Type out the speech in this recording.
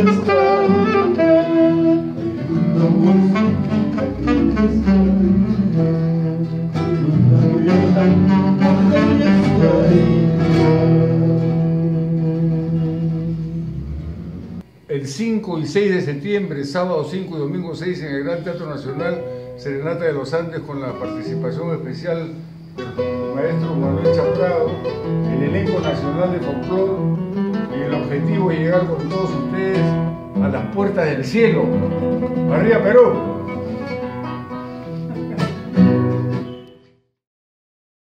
El 5 y 6 de septiembre, sábado 5 y domingo 6 en el Gran Teatro Nacional, Serenata de los Andes con la participación especial del maestro Manuel Chaprado, el elenco nacional de folclore objetivo es llegar con todos ustedes a las puertas del cielo. ¡Arriba Perú!